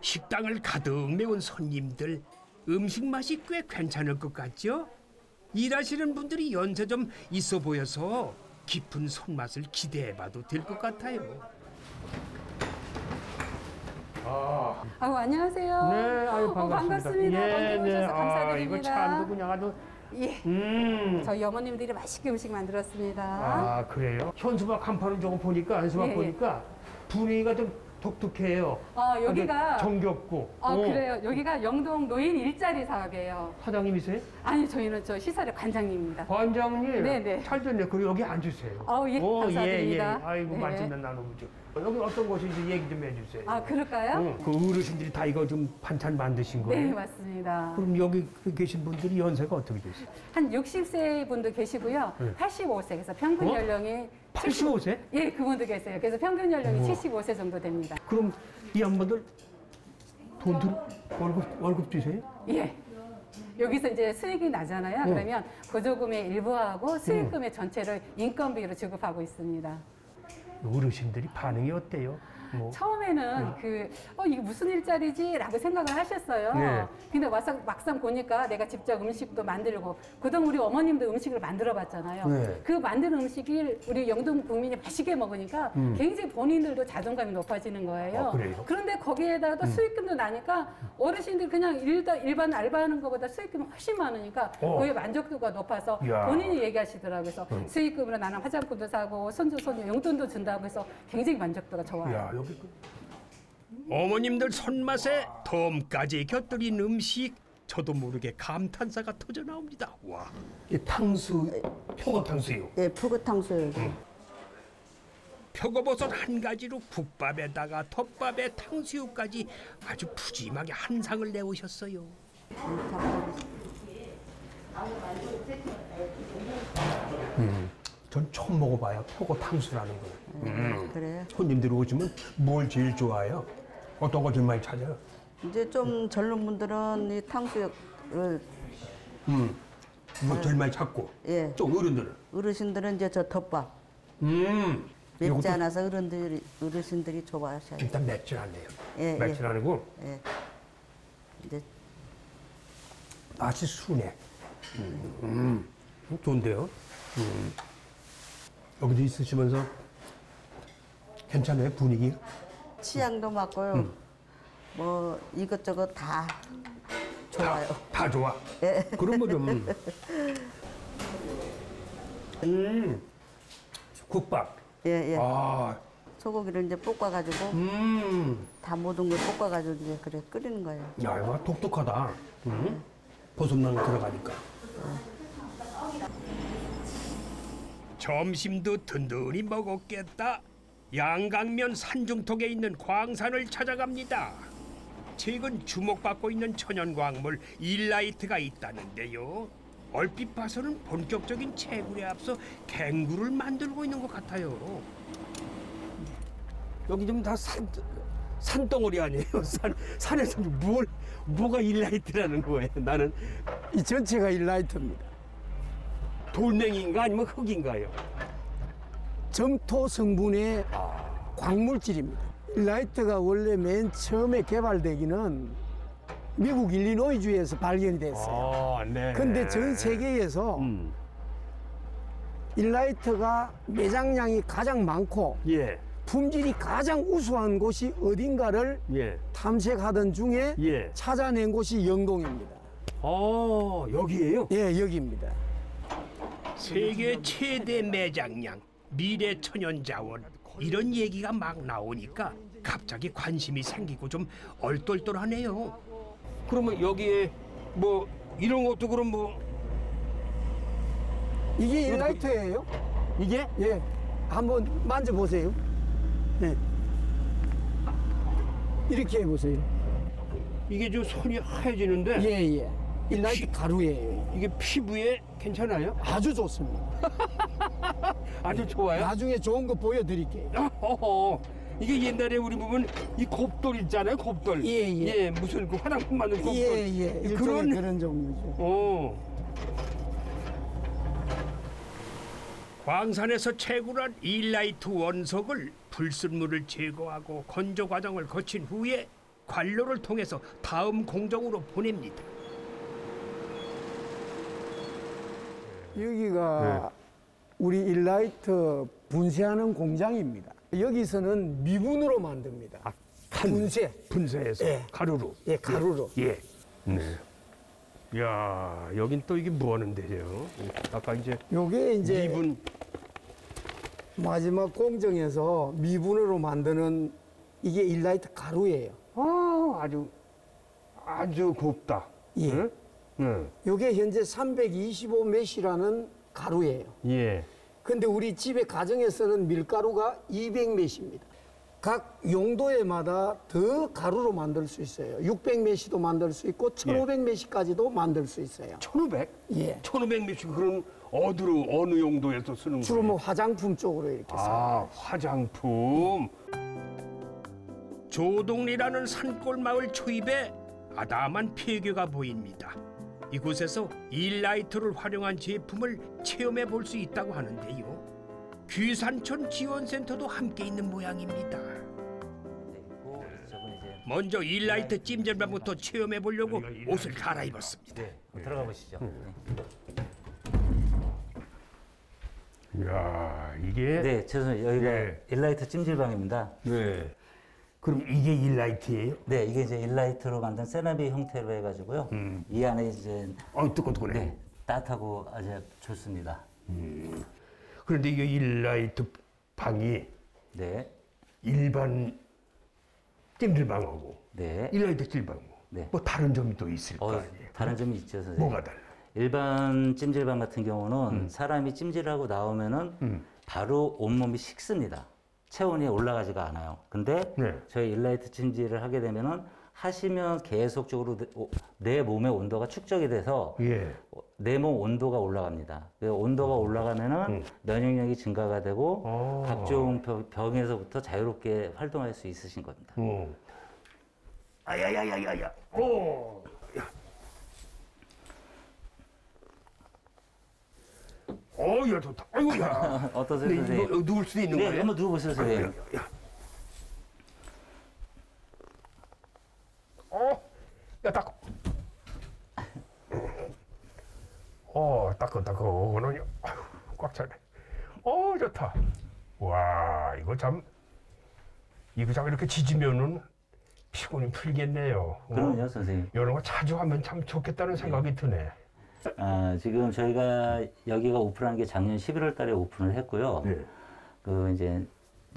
식당을 가득 메운 손님들 음식 맛이 꽤 괜찮을 것 같죠? 일하시는 분들이 연세 좀 있어 보여서 깊은 손맛을 기대해봐도 될 것 같아요. 아유, 안녕하세요. 네, 아유 어, 반갑습니다. 반갑습니다. 예, 먼저 오셔서 아, 이거 감사드립니다. 참도 그냥 아주 예. 음. 저희 어머님들이 맛있게 음식 만들었습니다. 아 그래요? 현수막 간판을 조금 보니까 안수막 예, 예. 보니까 분위기가 좀 독특해요. 아, 여기가 아주 정겹고. 아, 어. 그래요. 여기가 영동 노인 일자리 사업이에요. 사장님이세요? 아니, 저희는 저 시설의 관장님입니다. 관장님. 네, 네. 잘 됐네. 그리고 여기 앉으세요. 아우, 예, 오, 감사드립니다. 예, 예. 아이고 네. 말씀만 나눠보죠. 여기 어떤 곳인지 얘기 좀 해주세요. 아, 그럴까요? 응, 그 어르신들이 다 이거 좀 반찬 만드신 거예요? 네, 맞습니다. 그럼 여기 계신 분들이 연세가 어떻게 되세요? 한 60세 분도 계시고요. 네. 85세, 그래서 평균 어? 연령이 85세? 예, 그분도 계세요. 그래서 평균 연령이 우와. 75세 정도 됩니다. 그럼 이 양반들 돈 들, 월급, 월급 주세요? 예. 여기서 이제 수익이 나잖아요. 네. 그러면 보조금의 일부하고 수익금의 전체를 인건비로 지급하고 있습니다. 어르신들이 반응이 어때요? 뭐. 처음에는 그, 어, 이게 무슨 일자리지? 라고 생각을 하셨어요. 네. 근데 막상, 막상 보니까 내가 직접 음식도 만들고, 그동안 우리 어머님도 음식을 만들어 봤잖아요. 네. 그 만든 음식이 우리 영동 국민이 맛있게 먹으니까 음. 굉장히 본인들도 자존감이 높아지는 거예요. 아, 그래요? 그런데 거기에다가 또 음. 수익금도 나니까 어르신들 그냥 일단 일반 알바하는 것보다 수익금이 훨씬 많으니까 어. 그게 만족도가 높아서 이야. 본인이 얘기하시더라고요. 그래서 음. 수익금으로 나는 화장품도 사고 손주 손녀 용돈도 준다고 해서 굉장히 만족도가 좋아요. 야, 여기 그 어머님들 손맛에 덤까지 곁들인 음식 저도 모르게 감탄사가 터져 나옵니다. 와. 이 탕수, 표고 탕수요. 예, 푸그 탕수육. 표고버섯 한 가지로 국밥에다가 덮밥에 탕수육까지 아주 푸짐하게 한 상을 내오셨어요. 음, 전 처음 먹어봐요. 표고 탕수라는 거. 음. 그래요? 손님들이 오시면 뭘 제일 좋아해요? 어떤 걸 제일 많이 찾아요? 이제 좀 젊은 분들은 이 탕수육을 음, 이거 제일 많이 찾고. 예. 좀 어른들은. 어르신들은 이제 저 덮밥 음, 맵지 요것도 않아서 어른들이 어르신들이 좋아하셔요. 일단 맵질 않네요. 예, 맵질 예. 않고 예. 이제 맛이 순해. 음, 음, 좋은데요? 음. 여기도 있으시면서 괜찮아요 분위기? 취향도 맞고요. 음. 뭐 이것저것 다 좋아요. 다 좋아. 예. 그런 거 좀. 음, 국밥. 예, 예. 아, 소고기를 이제 볶아가지고 음, 다 모든 걸 볶아가지고 이제 그래 끓이는 거예요. 야 이거 독특하다. 음? 버섯만 들어가니까. 점심도 든든히 먹었겠다. 양강면 산중턱에 있는 광산을 찾아갑니다. 최근 주목받고 있는 천연광물 일라이트가 있다는데요. 얼핏 봐서는 본격적인 채굴에 앞서 갱구를 만들고 있는 것 같아요. 여기 좀 다 산, 산덩어리 아니에요? 산, 산에서 뭘, 뭐가 일라이트라는 거예요? 나는 이 전체가 일라이트입니다. 돌멩이인가 아니면 흙인가요? 점토 성분의 광물질입니다. 일라이트가 원래 맨 처음에 개발되기는 미국 일리노이주에서 발견이 됐어요. 아, 네. 근데 전 세계에서 음. 일라이트가 매장량이 가장 많고 예, 품질이 가장 우수한 곳이 어딘가를 예, 탐색하던 중에 예. 찾아낸 곳이 영동입니다. 어, 여기에요? 예, 여기입니다. 세계 최대 매장량, 미래 천연 자원 이런 얘기가 막 나오니까 갑자기 관심이 생기고 좀 얼떨떨하네요. 그러면 여기에 뭐 이런 것도 그럼 뭐 이게 일라이트예요? 이게? 예. 한번 만져보세요. 예. 이렇게 해보세요. 이게 좀 손이 하얘지는데 예, 예. 일라이트 가루예요. 이게 피부에 괜찮아요? 아주 좋습니다. 아주 좋아요? 나중에 좋은 거 보여드릴게요. 어허. 이게 옛날에 우리 보면 이 곱돌 있잖아요, 곱돌. 예, 예. 무슨 그 화장품 만든 곱돌. 예, 예. 일종의 그런 그런 종류죠. 어. 광산에서 채굴한 일라이트 원석을 불순물을 제거하고 건조 과정을 거친 후에 관로를 통해서 다음 공정으로 보냅니다. 여기가 우리 일라이트 분쇄하는 공장입니다. 여기서는 미분으로 만듭니다. 분쇄. 분쇄해서 예. 가루로. 예, 가루로. 예. 네. 야, 여긴 또 이게 뭐 하는 데요? 아까 이제 요게 이제 미분 마지막 공정에서 미분으로 만드는 이게 일라이트 가루예요. 아, 아주 아주 곱다. 예. 응? 응. 요게 현재 325 메시라는 가루예요. 예. 근데 우리 집에 가정에 쓰는 밀가루가 200 메시입니다. 각 용도에마다 더 가루로 만들 수 있어요. 600 메시도 만들 수 있고 1500 메시까지도 만들 수 있어요. 1500? 예. 1500 몇씩 그럼 어디로 어느 용도에서 쓰는 주로 거예요? 뭐 화장품 쪽으로 이렇게 써요. 아, 화장품. 조동리라는 산골 마을 초입에 아담한 폐교가 보입니다. 이곳에서 일라이트를 활용한 제품을 체험해 볼 수 있다고 하는데요. 귀산촌 지원센터도 함께 있는 모양입니다. 먼저 일라이트 찜질방부터 체험해 보려고 옷을 갈아입었습니다. 들어가 보시죠. 야, 이게 네, 죄송해요. 여기가 예. 일라이트 찜질방입니다. 네. 그럼 이게 일라이트예요? 네, 이게 이제 일라이트로 만든 세라믹 형태로 해가지고요. 이 안에 이제 어, 뜨끈뜨끈해. 네, 따뜻하고 아주 좋습니다. 그런데 이게 일라이트 방이 네, 일반 찜질방하고 네. 일라이트 찜질방 네. 뭐 다른 점이 또 있을 거 어, 아니에요? 다른 점이 있죠, 선생님. 뭐가 달라? 일반 찜질방 같은 경우는 사람이 찜질하고 나오면은 음. 바로 온몸이 식습니다. 체온이 올라가지가 않아요. 근데 네. 저희 일라이트 찜질을 하게 되면은 하시면 계속적으로 내- 몸의 온도가 축적이 돼서 예. 내몸 온도가 올라갑니다. 그 온도가 올라가면은 면역력이 증가가 되고 어. 각종 병- 병에서부터 자유롭게 활동할 수 있으신 겁니다. 어. 아야야야야야. 오. 야. 어, 야 좋다. 아이고 야. 어떠세요, 근데 선생님? 이거 누울 수도 있는 네, 거예요? 한번 누워보세요, 선생님. 야, 야. 어, 야 딱. 어, 따끈따끈하냐. 아유, 꽉 차네. 어, 좋다. 와, 이거 참, 이거 참 이렇게 지지면은 피곤이 풀겠네요. 어? 그럼요, 선생님. 이런 거 자주 하면 참 좋겠다는 생각이 드네. 아, 지금 저희가 여기가 오픈한 게 작년 11월 달에 오픈을 했고요. 네. 그 이제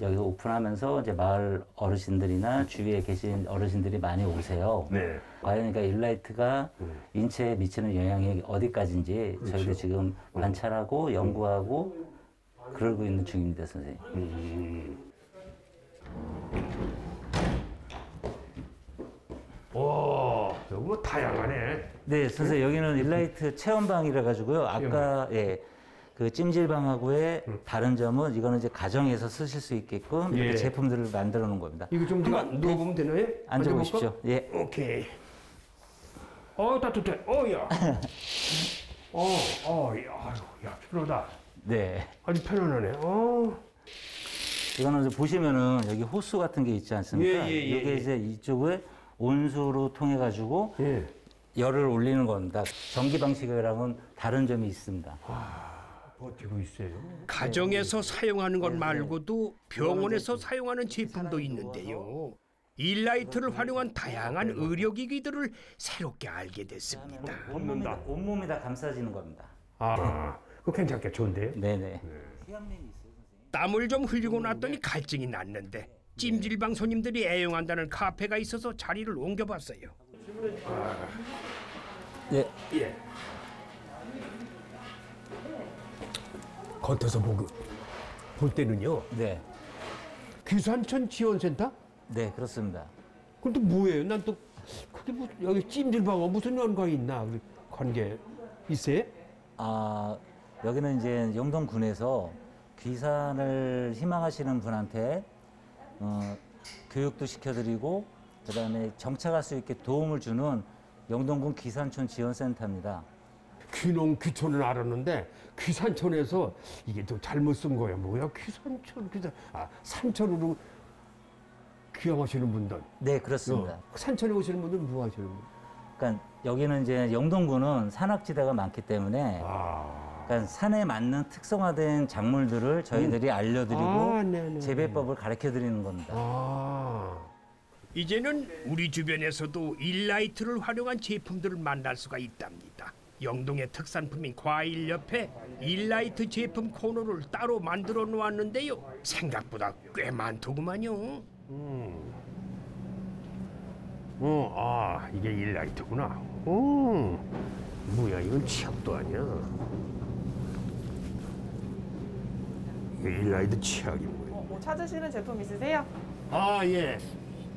여기 오픈하면서 이제 마을 어르신들이나 주위에 계신 어르신들이 많이 오세요. 네. 과연 그러니까 일라이트가 인체에 미치는 영향이 어디까지인지 그렇죠. 저희도 지금 음. 관찰하고 연구하고 그러고 있는 중입니다, 선생님. 음. 오, 뭐 다양하네. 네, 선생님 여기는 일라이트 체험방이라 가지고요. 아까 예. 그 찜질방하고의 다른 점은 이거는 이제 가정에서 쓰실 수 있게끔 이렇게 예. 제품들을 만들어 놓은 겁니다. 이거 좀 제가 한번, 누워보면 되나요? 앉아 앉아볼까? 보십시오. 예. 오케이. 어, 따뜻해. 어, 야. 어, 어, 야, 아유, 야, 편하다. 네. 아주 편안하네. 어. 이거는 이제 보시면은 여기 호수 같은 게 있지 않습니까? 예, 예, 예, 이게 예. 이제 이쪽을 온수로 통해 가지고 예. 열을 올리는 겁니다. 전기 방식이랑은 다른 점이 있습니다. 버티고 있어요. 가정에서 사용하는 것 말고도 병원에서 사용하는 제품도 있는데요. 일라이트를 활용한 다양한 의료기기들을 새롭게 알게 됐습니다. 온몸이, 다- 온몸이 다 감싸지는 겁니다. 아, 그거 괜찮게 좋은데요? 네네. 땀을 좀 흘리고 났더니 갈증이 났는데 찜질방 손님들이 애용한다는 카페가 있어서 자리를 옮겨봤어요. 예. 예. 겉에서 보고 볼 때는요. 네. 귀산천 지원센터? 네, 그렇습니다. 그럼 또 뭐예요? 난 또 그게 뭐 여기 찜질방하고 무슨 연관이 있나? 그 관계 있어요? 아, 여기는 이제 영동군에서 귀산을 희망하시는 분한테 어, 교육도 시켜드리고 그다음에 정착할 수 있게 도움을 주는 영동군 귀산촌 지원센터입니다. 귀농 귀촌은 알았는데 귀산촌에서 이게 또 잘못 쓴 거야 뭐야? 귀산촌 귀산 아 산천으로 귀향하시는 분들. 네, 그렇습니다. 어, 산천에 오시는 분들 뭐 하시는 분? 그러니까 여기는 이제 영동구는 산악지대가 많기 때문에 아. 그러니까 산에 맞는 특성화된 작물들을 저희들이 알려드리고 아, 네네. 재배법을 가르쳐 드리는 겁니다. 아. 이제는 우리 주변에서도 일라이트를 활용한 제품들을 만날 수가 있답니다. 영동의 특산품인 과일 옆에 일라이트 제품 코너를 따로 만들어 놓았는데요. 생각보다 꽤 많더구만요. 음. 어, 아, 이게 일라이트구나. 음. 뭐야, 이건 치약도 아니야. 이게 일라이트 치약이 뭐야? 뭐 찾으시는 제품 있으세요? 아, 예.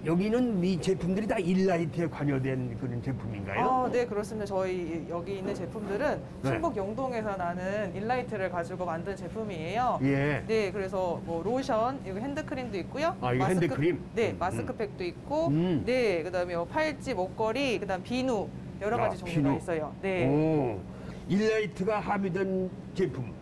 여기는 이 제품들이 다 일라이트에 관여된 그런 제품인가요? 아, 네, 그렇습니다. 저희 여기 있는 제품들은 네. 충북 영동에서 나는 일라이트를 가지고 만든 제품이에요. 예. 네, 그래서 뭐 로션, 이거 핸드크림도 있고요. 아, 이거 핸드크림? 네, 음, 마스크팩도 있고, 음. 네, 그다음에 뭐 팔찌, 목걸이, 그다음 비누 여러 가지 아, 종류가 비누. 있어요. 네. 오, 일라이트가 함유된 제품,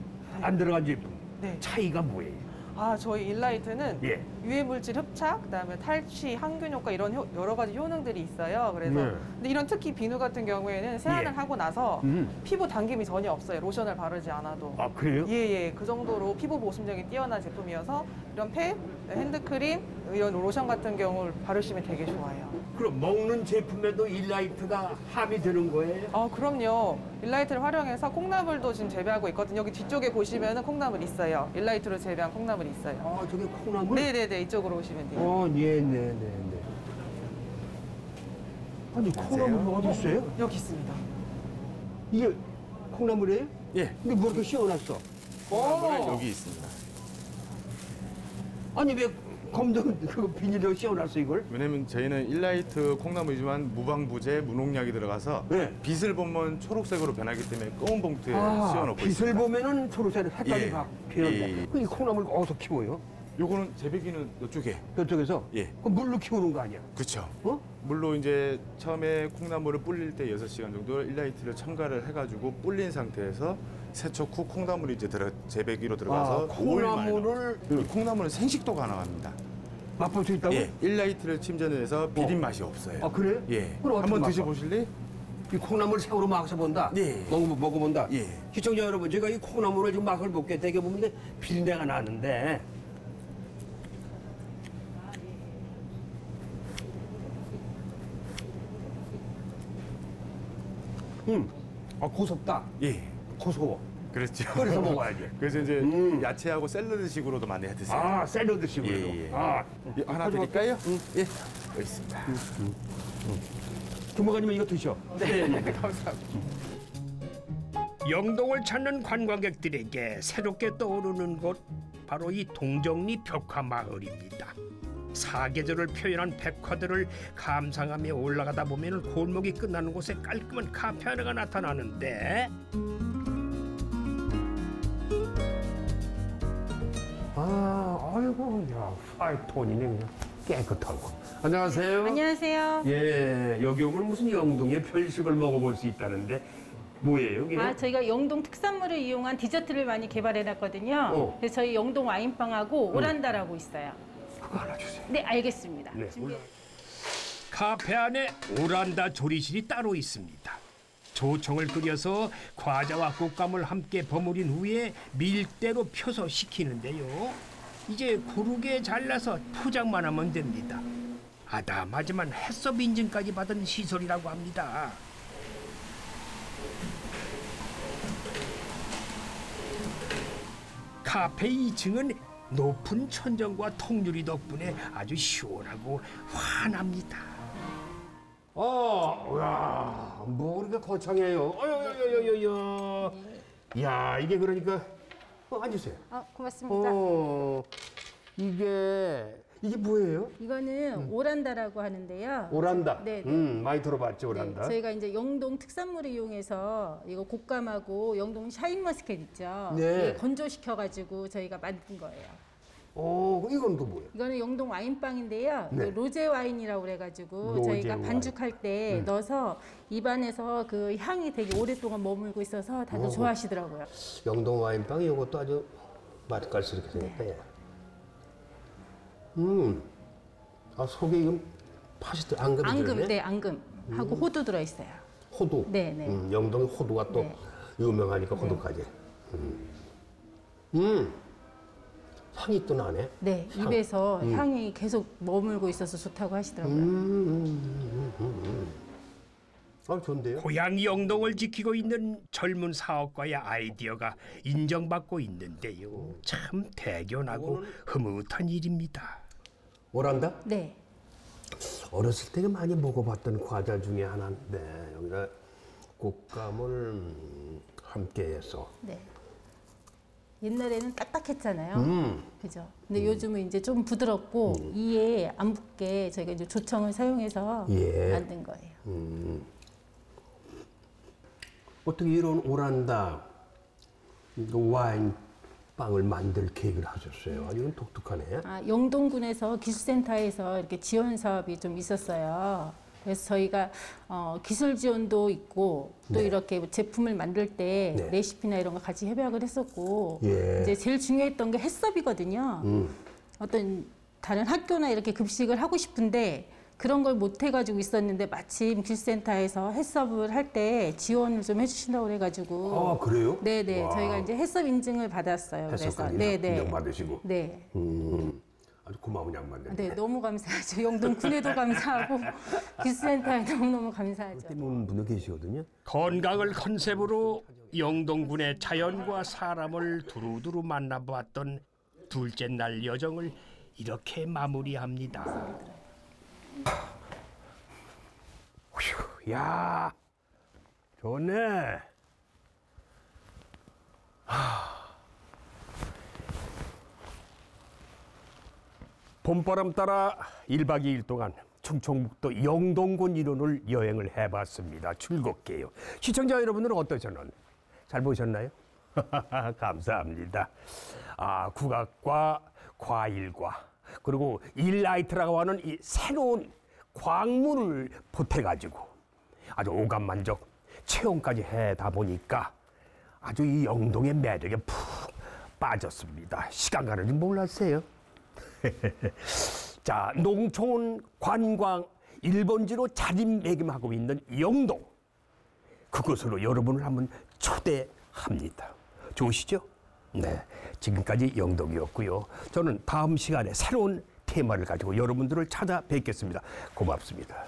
안 들어간 제품. 네. 차이가 뭐예요? 아, 저희 일라이트는 예. 유해 물질 흡착, 그다음에 탈취, 항균 효과 이런 효- 여러 가지 효능들이 있어요. 그래서 네. 근데 이런 특히 비누 같은 경우에는 세안을 예. 하고 나서 음. 피부 당김이 전혀 없어요. 로션을 바르지 않아도. 아, 그래요? 예, 예. 그 정도로 피부 보습력이 뛰어난 제품이어서 이런 팩, 핸드크림, 이런 로션 같은 경우를 바르시면 되게 좋아요. 그럼 먹는 제품에도 일라이트가 함유되는 거예요? 아, 그럼요. 일라이트를 활용해서 콩나물도 지금 재배하고 있거든요. 여기 뒤쪽에 보시면은 콩나물 있어요. 일라이트로 재배한 콩나물이 있어요. 아, 저게 콩나물? 네네네. 이쪽으로 오시면 돼요. 어, 네, 네, 네, 네. 아니, 콩나물 어디 있어요? 여기 있습니다. 이게 콩나물이에요? 예. 근데 뭐 이렇게 씌워놨어? 콩나물은 어. 여기 있습니다. 아니, 왜 검정 그 비닐로 씌워놨어, 이걸? 왜냐면 저희는 일라이트 콩나물이지만 무방부제, 무농약이 들어가서 네. 빛을 보면 초록색으로 변하기 때문에 검은 봉투에 씌워놓고 빛을 있습니다. 보면은 초록색 색깔이 예. 막 피는데. 예, 예. 그이 콩나물 어디서 키워요? 요거는 재배기는 이쪽에. 저쪽에서? 예. 그 물로 키우는 거 아니야? 그렇죠. 어? 물로 이제 처음에 콩나물을 불릴 때 6시간 정도 일라이트를 첨가를 해가지고 불린 상태에서 세척 후 콩나물이 이제 들어 재배기로 들어가서 아, 콩나물을 이 콩나물은 생식도 가능합니다. 맛볼 수 있다고? 예, 일라이트를 침전을 해서 비린 맛이 없어요. 아, 그래요? 예. 그럼 한번 맛봐? 드셔보실래요? 이 콩나물 생으로 막서 본다? 예. 먹어, 먹어본다? 예. 시청자 여러분, 제가 이 콩나물을 지금 막을 볼게 되게 보는데 비린내가 나는데. 음, 아, 고섭다. 예. 고소워. 그렇죠. 끓여서 먹어야지. 그래서 이제 음. 야채하고 샐러드식으로도 많이 해 드세요. 아, 샐러드식으로. 예, 예. 아, 예, 하나. 드릴까요? 예. 여기 있습니다. 주무관님 이거 드셔. 네, 감사합니다. 영동을 찾는 관광객들에게 새롭게 떠오르는 곳 바로 이 동정리 벽화 마을입니다. 사계절을 표현한 백화들을 감상하며 올라가다 보면 골목이 끝나는 곳에 깔끔한 카페 하나가 나타나는데 아, 아이고, 야, 파이톤이네 그냥 깨끗하고. 안녕하세요. 안녕하세요. 예, 여기 오면 무슨 영동의 별식을 먹어볼 수 있다는데 뭐예요, 이게? 아, 저희가 영동 특산물을 이용한 디저트를 많이 개발해 놨거든요. 어. 그래서 저희 영동 와인빵하고 음. 오란다라고 있어요. 그거 하나 주세요. 네, 알겠습니다. 네. 카페 안에 오란다 조리실이 따로 있습니다. 조청을 끓여서 과자와 꽃감을 함께 버무린 후에 밀대로 펴서 식히는데요. 이제 고르게 잘라서 포장만 하면 됩니다. 아담하지만 해썹 인증까지 받은 시설이라고 합니다. 카페 2층은 높은 천정과 통유리 덕분에 아주 시원하고 환합니다. 어, 야, 뭐 그렇게 거창해요. 어여여여여여. 야, 이게 그러니까 어, 앉으세요. 아, 고맙습니다. 어, 이게 이게 뭐예요? 이거는 오란다라고 하는데요. 오란다. 네, 네. 음, 많이 들어봤죠, 오란다. 네, 저희가 이제 영동 특산물을 이용해서 이거 곶감하고 영동 샤인머스켓 있죠. 네. 예, 건조시켜가지고 저희가 만든 거예요. 어, 이건 또 뭐예요? 이거는 영동 와인빵인데요. 네. 이거 로제 와인이라고 그래가지고 로제 저희가 와인. 반죽할 때 음. 넣어서 입안에서 그 향이 되게 오랫동안 머물고 있어서 다들 어허. 좋아하시더라고요. 영동 와인빵 이것도 아주 맛깔스럽게 생겼다. 야. 음, 아 속에 이건 팥이 들 앙금이 앙금, 들어있네? 네, 앙금 하고 호두 들어있어요. 호두. 네, 네. 음, 영동의 호두가 또 네. 유명하니까 호두까지. 음. 음. 향이 또 나네. 네, 향. 입에서 음. 향이 계속 머물고 있어서 좋다고 하시더라고요. 음, 음, 음, 음. 아, 좋은데요? 고향 영동을 지키고 있는 젊은 사업가의 아이디어가 인정받고 있는데요. 참 대견하고 흐뭇한 일입니다. 오란다? 네. 어렸을 때 많이 먹어봤던 과자 중에 하나인데 여기다 곶감을 음, 함께해서 네. 옛날에는 딱딱했잖아요. 음. 그죠. 근데 요즘은 이제 좀 부드럽고 이에 안 붙게 저희가 이제 조청을 사용해서 예. 만든 거예요. 음. 어떻게 이런 오란다 이 와인 빵을 만들 계획을 하셨어요? 아주 이건 독특하네. 아, 영동군에서 기술센터에서 이렇게 지원 사업이 좀 있었어요. 그래서 저희가 어, 기술 지원도 있고 또 네. 이렇게 제품을 만들 때 네. 레시피나 이런 거 같이 협약을 했었고 예. 이제 제일 중요했던 게 해썹이거든요. 음. 어떤 다른 학교나 이렇게 급식을 하고 싶은데 그런 걸 못 해가지고 있었는데 마침 기술센터에서 해썹을 할 때 지원을 좀 해주신다고 그래가지고 아 그래요? 네네 와. 저희가 이제 해썹 인증을 받았어요. 그래서 해석까지 네네 인정받으시고. 네. 음. 아주 고마운 양반들. 네, 너무 감사하죠. 영동 군에도 감사하고 기술센터에 너무너무 감사하죠. 때문 분도 계시거든요. 건강을 컨셉으로 영동군의 자연과 사람을 두루두루 만나봤던 둘째 날 여정을 이렇게 마무리합니다. 휴, 야, 좋네. 봄바람 따라 1박 2일 동안 충청북도 영동군 일원을 여행을 해봤습니다. 즐겁게요. 시청자 여러분들은 어떠셨나요? 잘 보셨나요? 감사합니다. 아, 국악과 과일과 그리고 일라이트라고 하는 이 새로운 광물을 보태가지고 아주 오감만족 체험까지 해다 보니까 아주 이 영동의 매력에 푹 빠졌습니다. 시간 가는 줄 몰랐어요. 자, 농촌 관광 1번지로 자리매김하고 있는 영동. 그곳으로 여러분을 한번 초대합니다. 좋으시죠? 네. 지금까지 영동이었고요. 저는 다음 시간에 새로운 테마를 가지고 여러분들을 찾아뵙겠습니다. 고맙습니다.